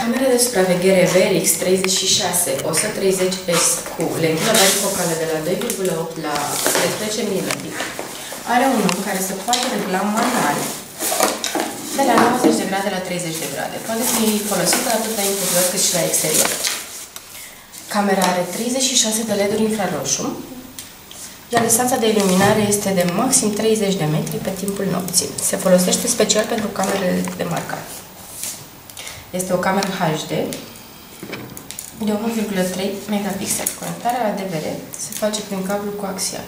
Camera de supraveghere VRX 36 130S cu lentilă varifocală de la 2,8 la 13 mm are un unghi care se poate regla manual de la 90 de grade la 30 de grade. Poate fi folosită atât la interior cât și la exterior. Camera are 36 de LED-uri infraroșu, iar distanța de iluminare este de maxim 30 de metri pe timpul nopții. Se folosește special pentru camerele de marcat. Este o cameră HD de 1,3 megapixel. Conectarea la DVR se face prin cablu coaxial.